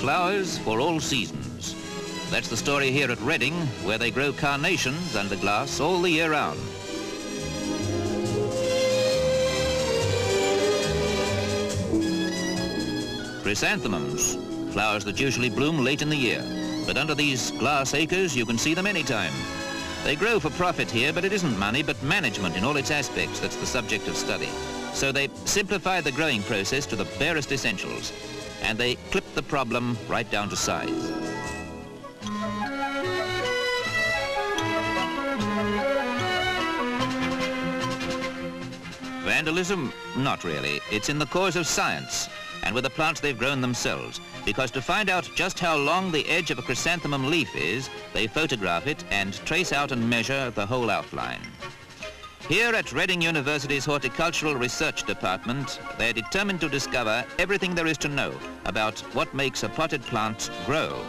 flowers for all seasons. That's the story here at Reading, where they grow carnations under glass all the year round. Chrysanthemums, flowers that usually bloom late in the year. But under these glass acres, you can see them anytime. They grow for profit here, but it isn't money, but management in all its aspects that's the subject of study. So they simplify the growing process to the barest essentials, and they clip the problem right down to size. Vandalism? Not really. It's in the cause of science and with the plants they've grown themselves. Because to find out just how long the edge of a chrysanthemum leaf is, they photograph it and trace out and measure the whole outline. Here at Reading University's Horticultural Research Department, they're determined to discover everything there is to know about what makes a potted plant grow.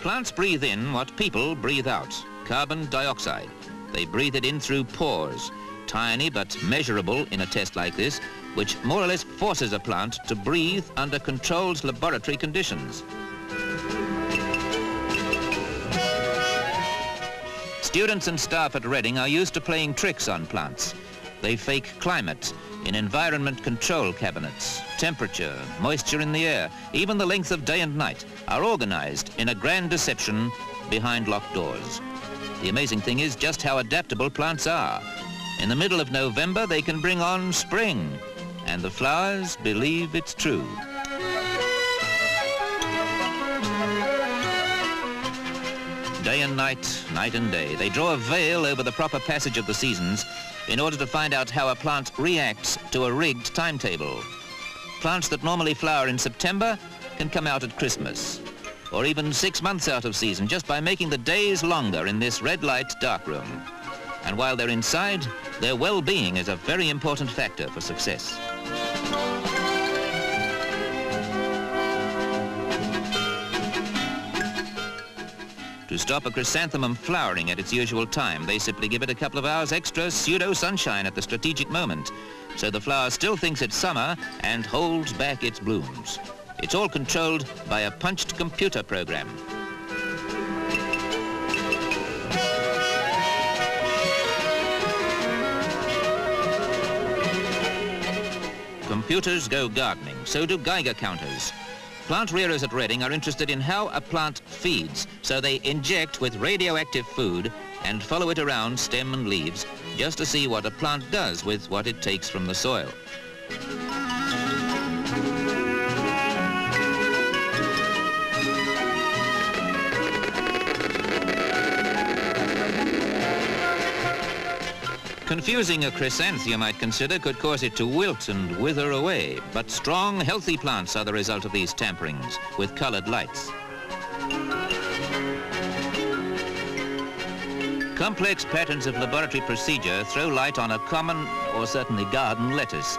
Plants breathe in what people breathe out, carbon dioxide. They breathe it in through pores, tiny but measurable in a test like this, which more or less forces a plant to breathe under controlled laboratory conditions. Students and staff at Reading are used to playing tricks on plants. They fake climate in environment control cabinets. Temperature, moisture in the air, even the length of day and night are organized in a grand deception behind locked doors. The amazing thing is just how adaptable plants are. In the middle of November, they can bring on spring, and the flowers believe it's true. Day and night, night and day, they draw a veil over the proper passage of the seasons in order to find out how a plant reacts to a rigged timetable. Plants that normally flower in September can come out at Christmas, or even six months out of season just by making the days longer in this red light darkroom. And while they're inside, their well-being is a very important factor for success. To stop a chrysanthemum flowering at its usual time, they simply give it a couple of hours extra pseudo-sunshine at the strategic moment, so the flower still thinks it's summer and holds back its blooms. It's all controlled by a punched computer program. Computers go gardening, so do Geiger counters. Plant rearers at Reading are interested in how a plant feeds, so they inject with radioactive food and follow it around stem and leaves just to see what a plant does with what it takes from the soil. Confusing a chrysanthemum, you might consider, could cause it to wilt and wither away. But strong, healthy plants are the result of these tamperings with colored lights. Complex patterns of laboratory procedure throw light on a common, or certainly garden, lettuce.